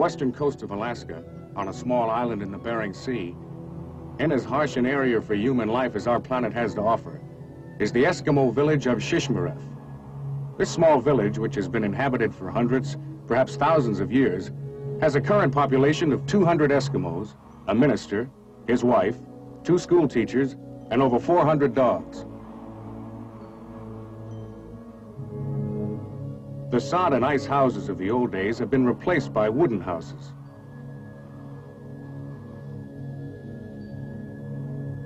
western coast of Alaska, on a small island in the Bering Sea, in as harsh an area for human life as our planet has to offer, is the Eskimo village of Shishmaref. This small village, which has been inhabited for hundreds, perhaps thousands of years, has a current population of 200 Eskimos, a minister, his wife, two school teachers, and over 400 dogs. The sod and ice houses of the old days have been replaced by wooden houses.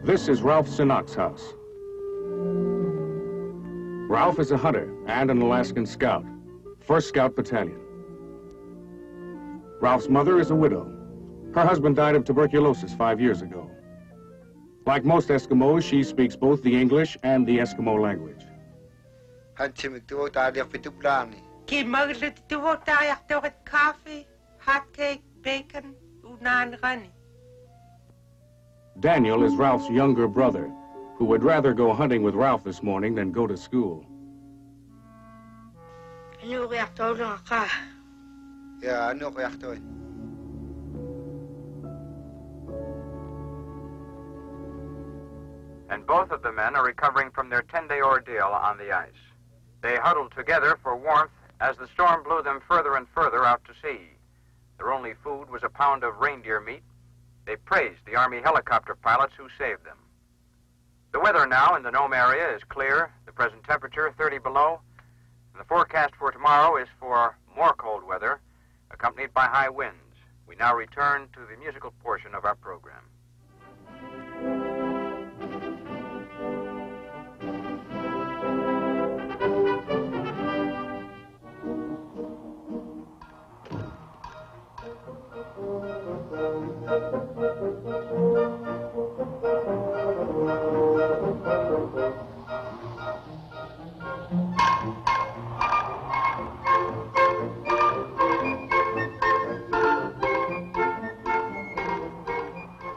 This is Ralph Sinnock's house. Ralph is a hunter and an Alaskan scout, 1st Scout Battalion. Ralph's mother is a widow. Her husband died of tuberculosis five years ago. Like most Eskimos, she speaks both the English and the Eskimo language. Kimmerlet tuottajat tuot kaffe, hot cake, bacon, unan rani. Daniel is Ralph's younger brother, who would rather go hunting with Ralph this morning than go to school. Anu reacht ook nog ka. Ja, nog echt hoor. and both of the men are recovering from their 10-day ordeal on the ice. They huddled together for warmth as the storm blew them further and further out to sea. Their only food was a pound of reindeer meat. They praised the Army helicopter pilots who saved them. The weather now in the Nome area is clear, the present temperature 30 below, and the forecast for tomorrow is for more cold weather, accompanied by high winds. We now return to the musical portion of our program.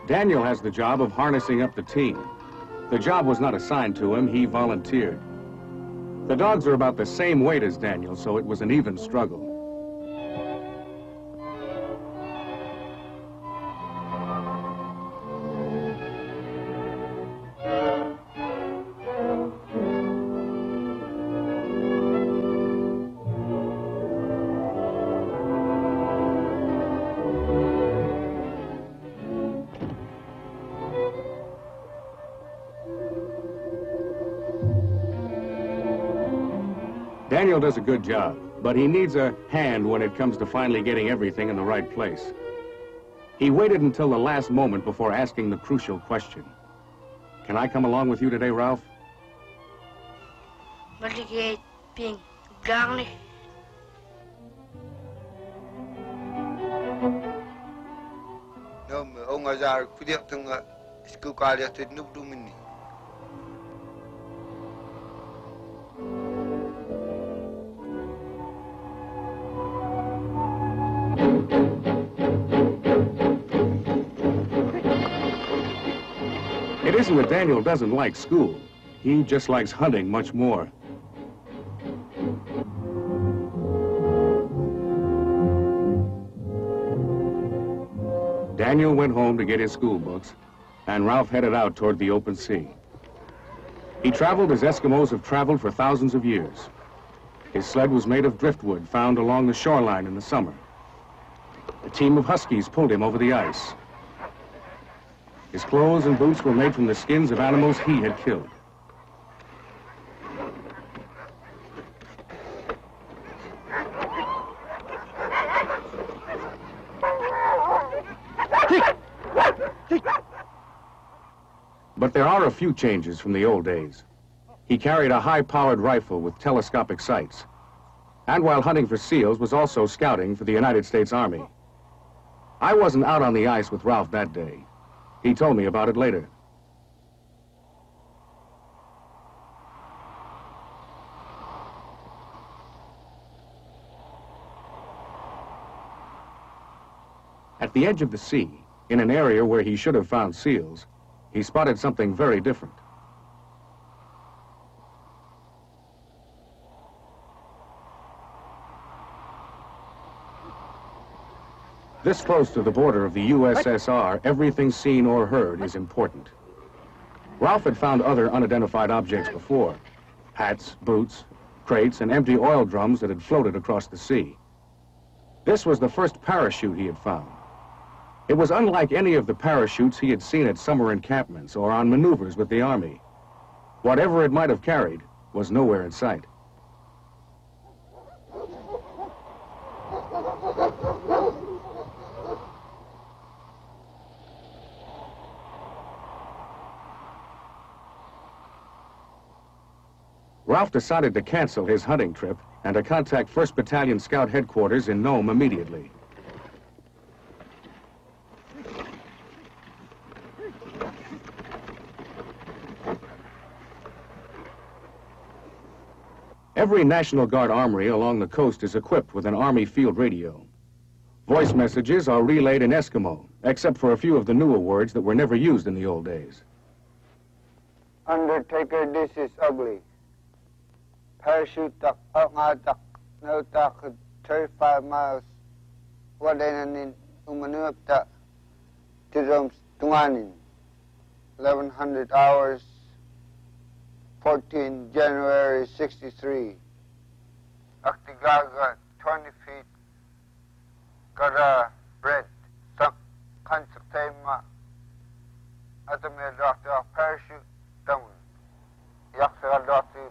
Daniel has the job of harnessing up the team. The job was not assigned to him, he volunteered. The dogs are about the same weight as Daniel, so it was an even struggle. Daniel does a good job, but he needs a hand when it comes to finally getting everything in the right place. He waited until the last moment before asking the crucial question. Can I come along with you today, Ralph? Wat ik eet, ping, garne. No, me onga zar kudiak tunga isku kalia tud isn't that Daniel doesn't like school. He just likes hunting much more. Daniel went home to get his school books, and Ralph headed out toward the open sea. He traveled as Eskimos have traveled for thousands of years. His sled was made of driftwood found along the shoreline in the summer. A team of huskies pulled him over the ice. His clothes and boots were made from the skins of animals he had killed. But there are a few changes from the old days. He carried a high-powered rifle with telescopic sights. And while hunting for seals, was also scouting for the United States Army. I wasn't out on the ice with Ralph that day. He told me about it later. At the edge of the sea, in an area where he should have found seals, he spotted something very different. This close to the border of the USSR, everything seen or heard is important. Ralph had found other unidentified objects before. Hats, boots, crates, and empty oil drums that had floated across the sea. This was the first parachute he had found. It was unlike any of the parachutes he had seen at summer encampments or on maneuvers with the Army. Whatever it might have carried was nowhere in sight. Ralph decided to cancel his hunting trip and to contact 1st Battalion Scout Headquarters in Nome immediately. Every National Guard armory along the coast is equipped with an Army field radio. Voice messages are relayed in Eskimo, except for a few of the newer words that were never used in the old days. Undertaker, this is ugly. Parachute tak nga tak no tak 35 miles. Wadanan umanuap ta tirom um, tunganin. 1100 hours 14 January 63. Aktigaga, 20 feet. Kara, red, sak, kansaktema. Atamir doctor, parachute, down. Yaksa doctor,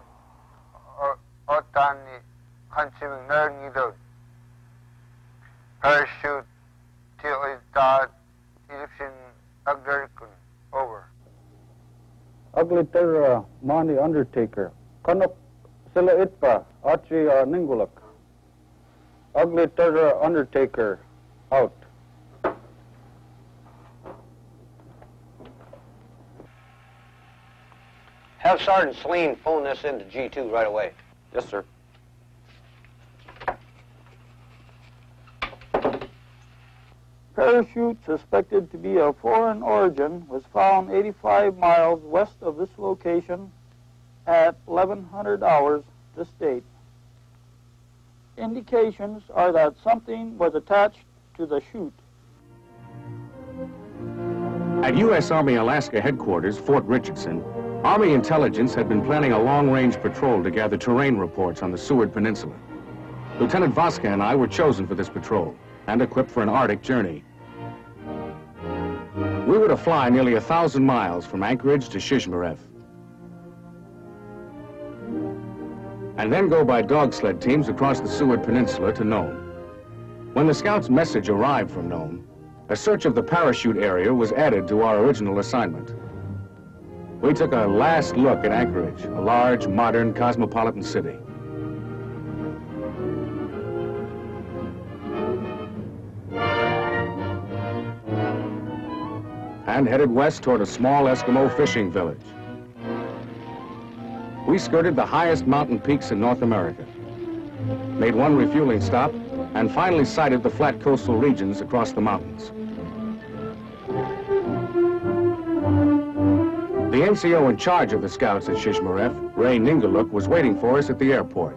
otani, kansiving nerni dod. Parachute, till is dad, Egyptian, Agdarikun, over. ugly terra mani undertaker kanok sila itpa achi uh, ningulak ugly terra undertaker out Have Sergeant Celine phone this into G2 right away. Yes, sir. parachute suspected to be of foreign origin was found 85 miles west of this location at 1100 hours this date. Indications are that something was attached to the chute. At U.S. Army Alaska headquarters, Fort Richardson, Army intelligence had been planning a long-range patrol to gather terrain reports on the Seward Peninsula. Lieutenant Voska and I were chosen for this patrol and equipped for an Arctic journey. We were to fly nearly a thousand miles from Anchorage to Shishmaref. And then go by dog sled teams across the Seward Peninsula to Nome. When the scout's message arrived from Nome, a search of the parachute area was added to our original assignment. We took a last look at Anchorage, a large, modern, cosmopolitan city. and headed west toward a small Eskimo fishing village. We skirted the highest mountain peaks in North America, made one refueling stop, and finally sighted the flat coastal regions across the mountains. The NCO in charge of the scouts at Shishmaref, Ray Ningaluk, was waiting for us at the airport.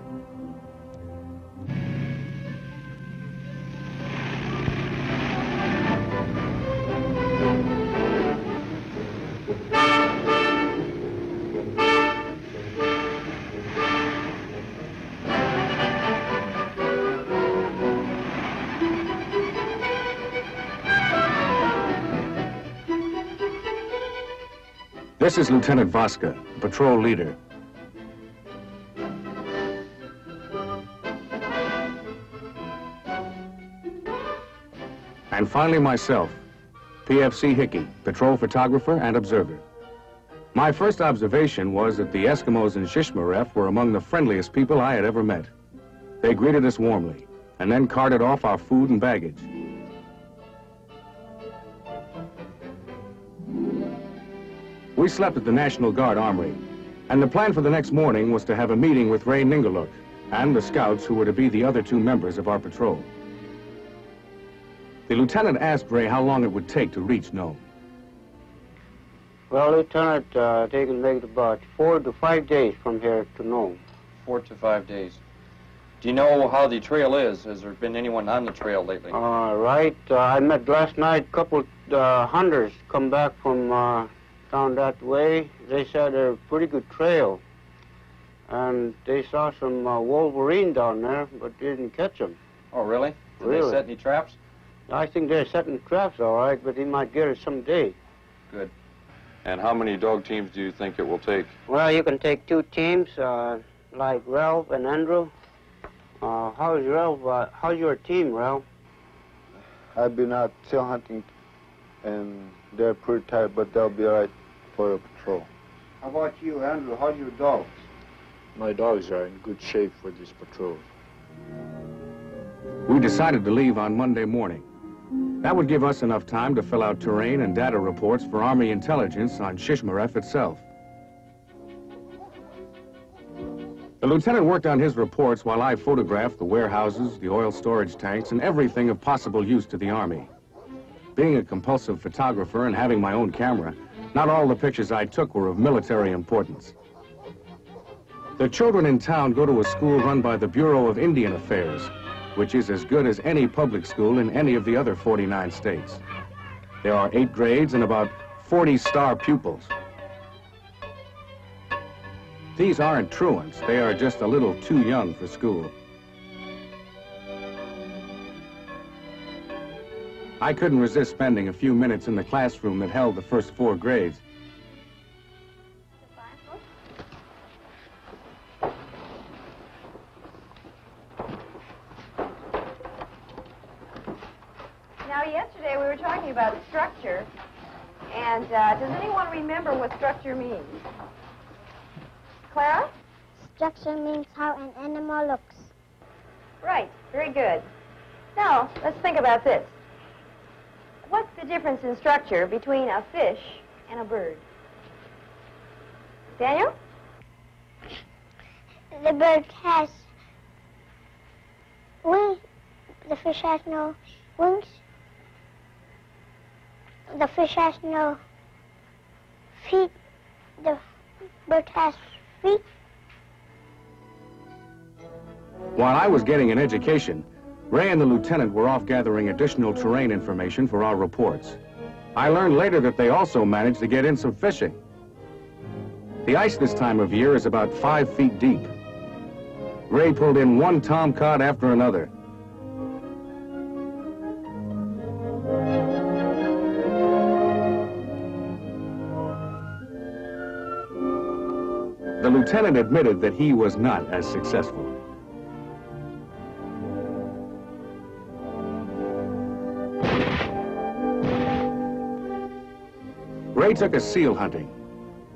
This is Lieutenant Voska, patrol leader. And finally myself, PFC Hickey, patrol photographer and observer. My first observation was that the Eskimos in Shishmaref were among the friendliest people I had ever met. They greeted us warmly and then carted off our food and baggage. We slept at the National Guard Armory, and the plan for the next morning was to have a meeting with Ray Ningaluk and the scouts who were to be the other two members of our patrol. The lieutenant asked Ray how long it would take to reach Nome. Well, Lieutenant, uh, it make about four to five days from here to Nome. Four to five days. Do you know how the trail is? Has there been anyone on the trail lately? Uh, right. Uh, I met last night a couple uh, hunters come back from uh, down that way. They said a pretty good trail. And they saw some uh, wolverine down there, but didn't catch them. Oh, really? Did Really? they set any traps? I think they're setting traps all right, but he might get it someday. Good. And how many dog teams do you think it will take? Well, you can take two teams, uh, like Ralph and Andrew. Uh, how's Ralph? Uh, how's your team, Ralph? I've been out seal hunting, and they're pretty tired, but they'll be all right for a patrol. How about you, Andrew? How are your dogs? My dogs are in good shape for this patrol. We decided to leave on Monday morning. That would give us enough time to fill out terrain and data reports for Army intelligence on Shishmaref itself. The lieutenant worked on his reports while I photographed the warehouses, the oil storage tanks, and everything of possible use to the Army. Being a compulsive photographer and having my own camera, not all the pictures I took were of military importance. The children in town go to a school run by the Bureau of Indian Affairs, which is as good as any public school in any of the other 49 states. There are eight grades and about 40 star pupils. These aren't truants. They are just a little too young for school. I couldn't resist spending a few minutes in the classroom that held the first four grades. Now, yesterday we were talking about structure, and uh, does anyone remember what structure means? Clara? Structure means how an animal looks. Right, very good. Now, let's think about this. What's the difference in structure between a fish and a bird? Daniel? The bird has wings. The fish has no wings. The fish has no feet. The bird has feet. While I was getting an education, Ray and the lieutenant were off gathering additional terrain information for our reports. I learned later that they also managed to get in some fishing. The ice this time of year is about five feet deep. Ray pulled in one tomcod after another. The lieutenant admitted that he was not as successful. Ray took us seal hunting.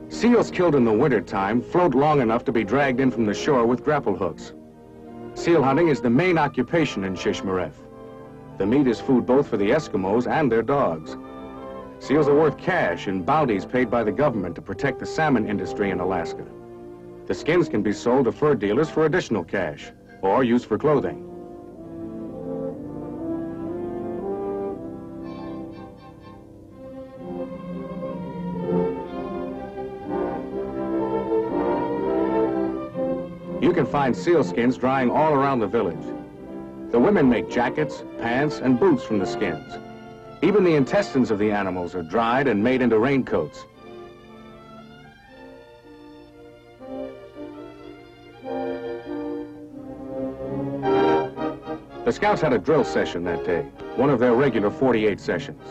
Seals killed in the wintertime float long enough to be dragged in from the shore with grapple hooks. Seal hunting is the main occupation in Shishmaref. The meat is food both for the Eskimos and their dogs. Seals are worth cash and bounties paid by the government to protect the salmon industry in Alaska. The skins can be sold to fur dealers for additional cash or used for clothing. Can find seal skins drying all around the village. The women make jackets, pants, and boots from the skins. Even the intestines of the animals are dried and made into raincoats. The scouts had a drill session that day, one of their regular 48 sessions.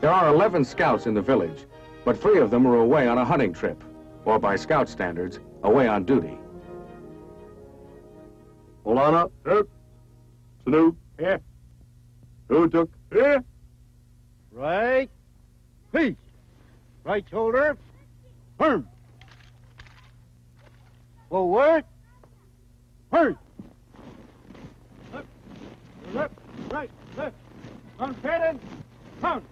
There are 11 scouts in the village, but three of them are away on a hunting trip, or by scout standards, away on duty. Hold on up. Up. Salute. Here. Utuk. Here. Right. Peace. Right shoulder. Firm. Forward. Firm. Left, left, right, left. On pattern. Pound.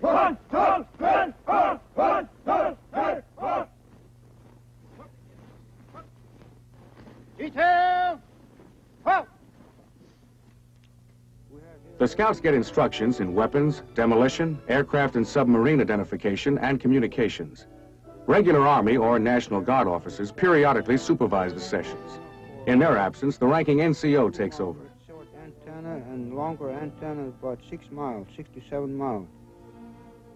One, two, three, four. One, two, three, four. Detail. The scouts get instructions in weapons, demolition, aircraft and submarine identification, and communications. Regular Army or National Guard officers periodically supervise the sessions. In their absence, the ranking NCO takes over. Short antenna and longer antenna about six miles, 67 miles.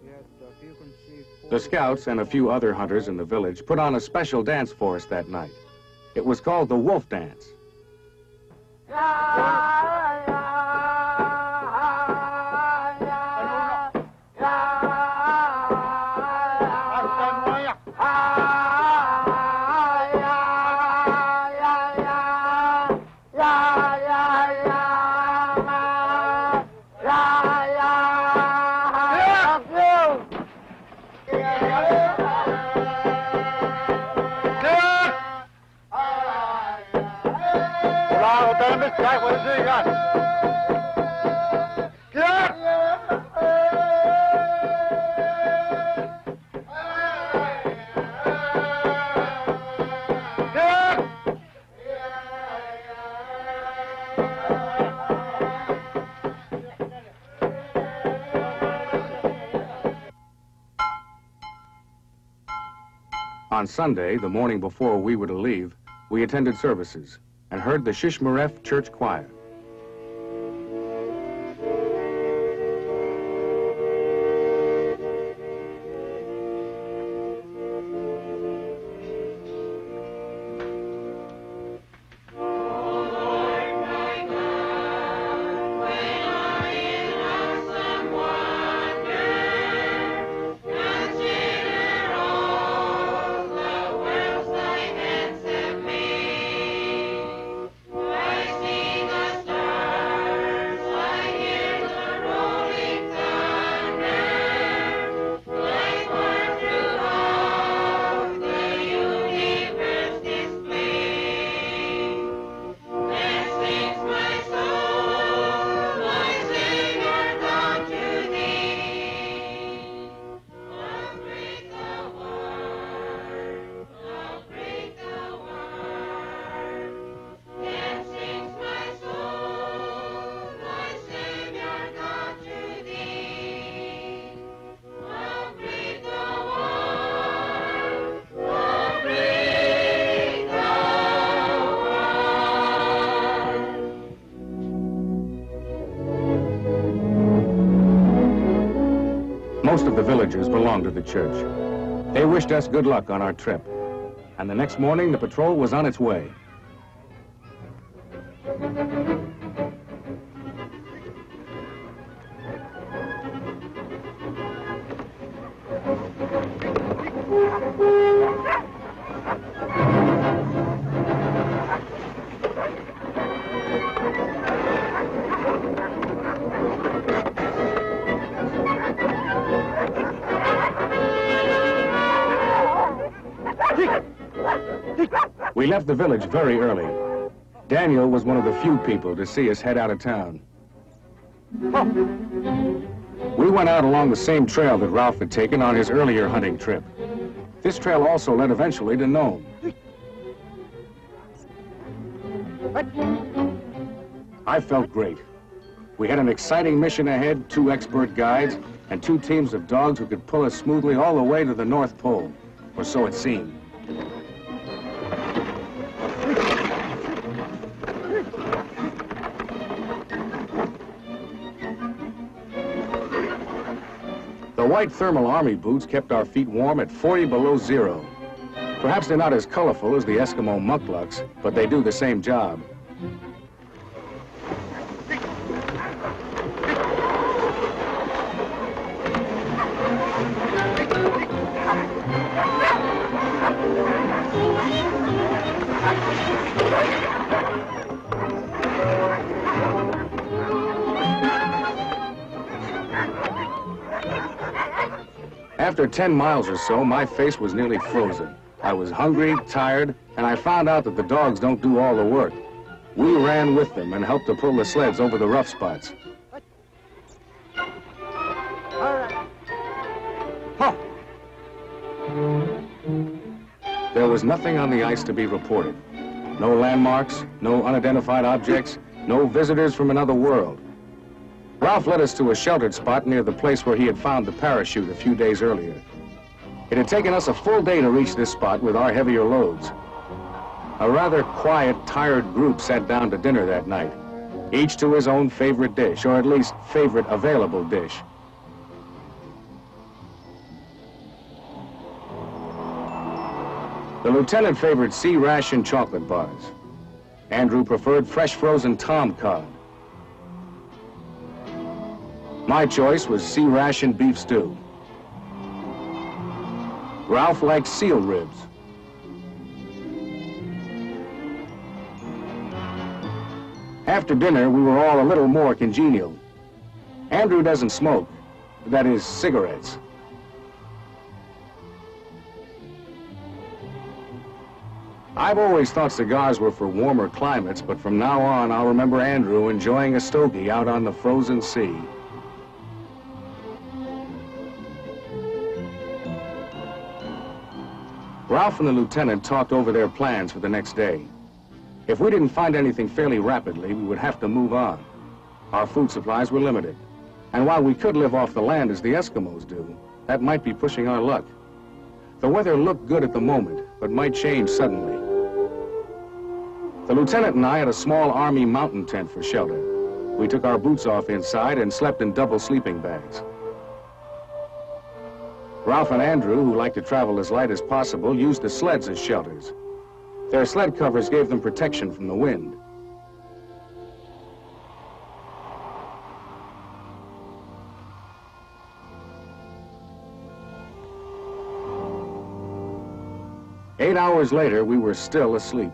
Uh, the scouts and a few other hunters in the village put on a special dance for us that night. It was called the Wolf Dance. Yeah. On Sunday, the morning before we were to leave, we attended services and heard the Shishmaref Church Choir. Most of the villagers belonged to the church. They wished us good luck on our trip. And the next morning, the patrol was on its way. The village very early. Daniel was one of the few people to see us head out of town. We went out along the same trail that Ralph had taken on his earlier hunting trip. This trail also led eventually to Nome. I felt great. We had an exciting mission ahead, two expert guides, and two teams of dogs who could pull us smoothly all the way to the North Pole, or so it seemed. White thermal army boots kept our feet warm at 40 below zero. Perhaps they're not as colorful as the Eskimo mukluks, but they do the same job. After 10 miles or so, my face was nearly frozen. I was hungry, tired, and I found out that the dogs don't do all the work. We ran with them and helped to pull the sleds over the rough spots. There was nothing on the ice to be reported. No landmarks, no unidentified objects, no visitors from another world. Ralph led us to a sheltered spot near the place where he had found the parachute a few days earlier. It had taken us a full day to reach this spot with our heavier loads. A rather quiet, tired group sat down to dinner that night, each to his own favorite dish, or at least favorite available dish. The lieutenant favored C ration chocolate bars. Andrew preferred fresh frozen tom cod. My choice was C ration beef stew. Ralph liked seal ribs. After dinner, we were all a little more congenial. Andrew doesn't smoke. That is, cigarettes. I've always thought cigars were for warmer climates, but from now on, I'll remember Andrew enjoying a stogie out on the frozen sea. Ralph and the lieutenant talked over their plans for the next day. If we didn't find anything fairly rapidly, we would have to move on. Our food supplies were limited. And while we could live off the land as the Eskimos do, that might be pushing our luck. The weather looked good at the moment, but might change suddenly. The lieutenant and I had a small army mountain tent for shelter. We took our boots off inside and slept in double sleeping bags. Ralph and Andrew, who liked to travel as light as possible, used the sleds as shelters. Their sled covers gave them protection from the wind. Eight hours later, we were still asleep.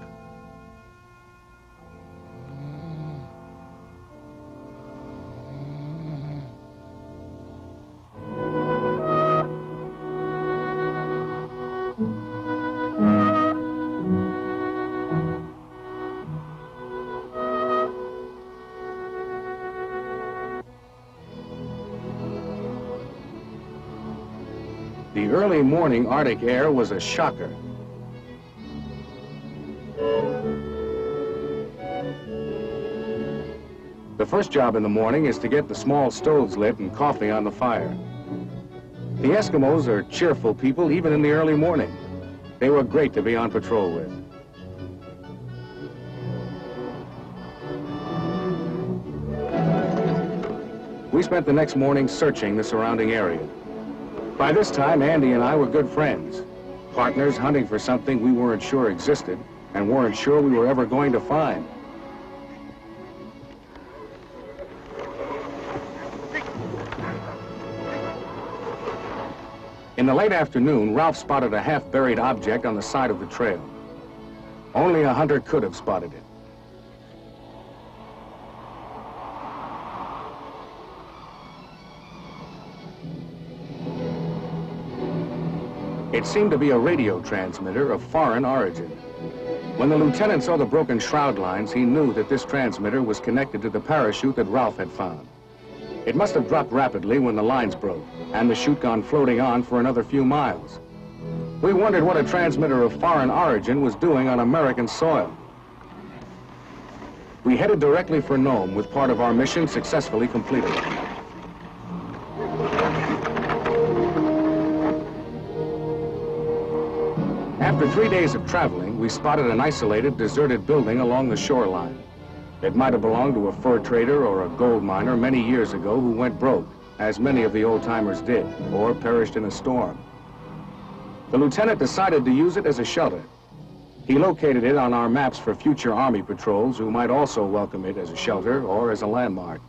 The early morning Arctic air was a shocker. The first job in the morning is to get the small stoves lit and coffee on the fire. The Eskimos are cheerful people even in the early morning. They were great to be on patrol with. We spent the next morning searching the surrounding area. By this time, Andy and I were good friends, partners hunting for something we weren't sure existed and weren't sure we were ever going to find. In the late afternoon, Ralph spotted a half-buried object on the side of the trail. Only a hunter could have spotted it. It seemed to be a radio transmitter of foreign origin. When the lieutenant saw the broken shroud lines, he knew that this transmitter was connected to the parachute that Ralph had found. It must have dropped rapidly when the lines broke, and the chute gone floating on for another few miles. We wondered what a transmitter of foreign origin was doing on American soil. We headed directly for Nome with part of our mission successfully completed. After three days of traveling, we spotted an isolated, deserted building along the shoreline. It might have belonged to a fur trader or a gold miner many years ago who went broke, as many of the old-timers did, or perished in a storm. The lieutenant decided to use it as a shelter. He located it on our maps for future Army patrols who might also welcome it as a shelter or as a landmark.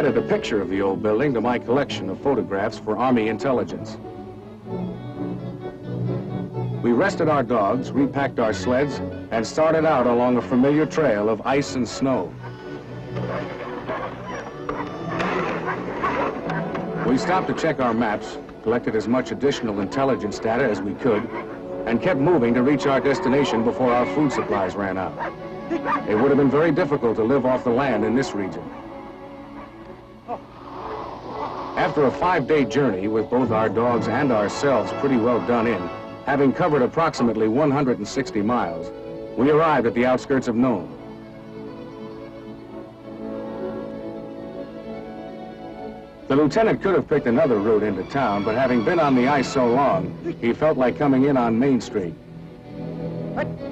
Added a picture of the old building to my collection of photographs for Army intelligence. We rested our dogs, repacked our sleds, and started out along a familiar trail of ice and snow. We stopped to check our maps, collected as much additional intelligence data as we could, and kept moving to reach our destination before our food supplies ran out. It would have been very difficult to live off the land in this region. After a five-day journey with both our dogs and ourselves pretty well done in, having covered approximately 160 miles, we arrived at the outskirts of Nome. The lieutenant could have picked another route into town, but having been on the ice so long, he felt like coming in on Main Street. What?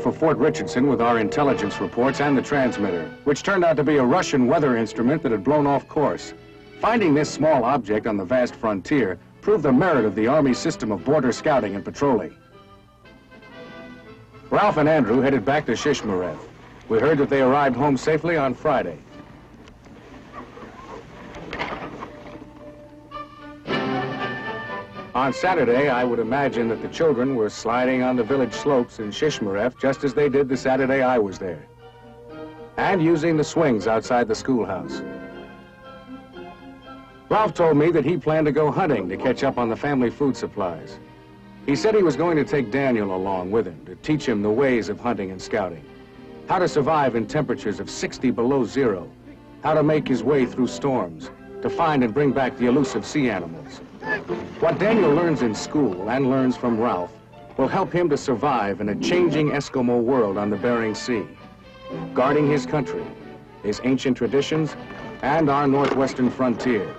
For Fort Richardson with our intelligence reports and the transmitter, which turned out to be a Russian weather instrument that had blown off course. Finding this small object on the vast frontier proved the merit of the Army system of border scouting and patrolling. Ralph and Andrew headed back to Shishmaref. We heard that they arrived home safely on Friday. On Saturday, I would imagine that the children were sliding on the village slopes in Shishmaref just as they did the Saturday I was there. And using the swings outside the schoolhouse. Ralph told me that he planned to go hunting to catch up on the family food supplies. He said he was going to take Daniel along with him to teach him the ways of hunting and scouting. How to survive in temperatures of 60 below zero. How to make his way through storms. To find and bring back the elusive sea animals. What Daniel learns in school and learns from Ralph will help him to survive in a changing Eskimo world on the Bering Sea, guarding his country, his ancient traditions, and our northwestern frontier.